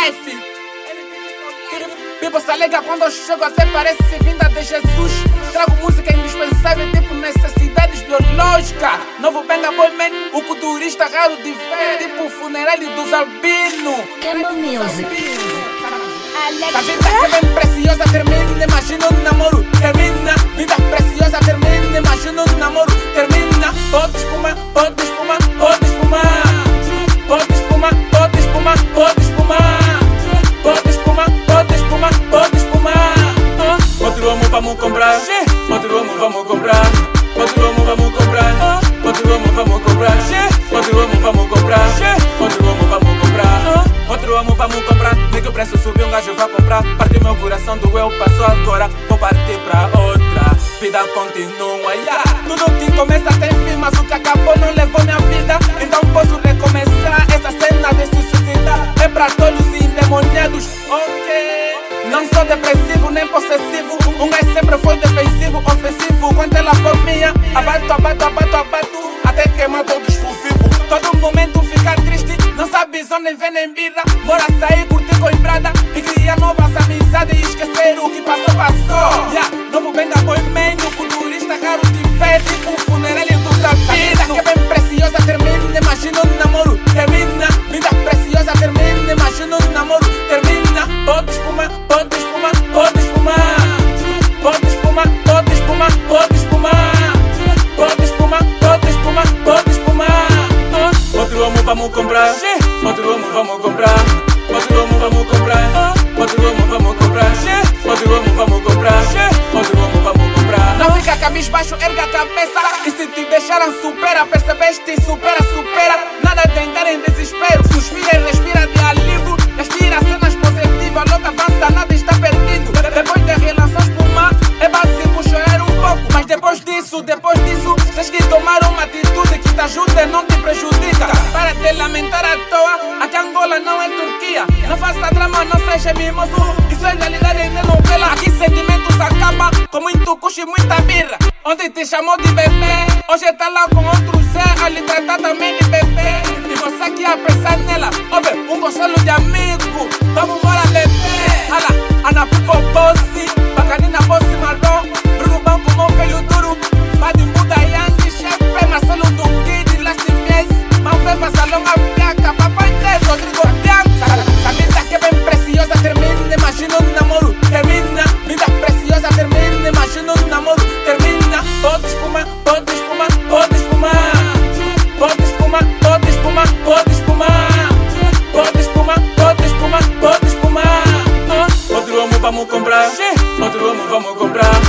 life. People se alega quando eu chego até parece vinda de Jesus. Trago música indispensável, tipo necessidades biológicas. Novo Benga Boy Man, o culturista raro de ver, tipo funerário dos albinos. Tempo Music. A vida que é bem preciosa termina, imagina um namoro, outro amo vamos comprar. Outro amo vamos comprar, outro amo vamos comprar. Outro amo vamos comprar, outro amo vamos comprar. Outro amo vamos comprar, nem que o preço subiu, um gajo vai comprar. Partiu meu coração, doeu, passou agora. Vou partir pra outra, vida continua. Yeah. Tudo que começa tem fim, mas o que acabou não levou minha vida. Então posso recomeçar. Essa cena de se suicidar é pra todos Quando ela for minha, abato, abato, abato, abato. Até queimar todo explosivo. Todo momento ficar triste. Não sabe onde vem nem birra. Bora sair, curtir com embrada. E criar novas amizades. E esquecer o que passou, passou. Yeah. Novo bem da boy cabeça. E se te deixaram supera, percebeste? Supera, supera. Nada de entrar em desespero. Suspira e respira de alívio. Depois disso, tens que tomar uma atitude que te ajuda e não te prejudica. Para te lamentar à toa, aqui Angola não é Turquia. Não faça drama, não seja mimoso. Isso é realidade de novela. Aqui sentimentos acabam com muito cuxo e muita birra. Ontem te chamou de bebê, hoje tá lá com outro Zé, a lhe tratar também de bebê. E você aqui a pensar nela, ouve, um conselho de amigo. Vamos vamos comprar. Outro vamos, vamos comprar.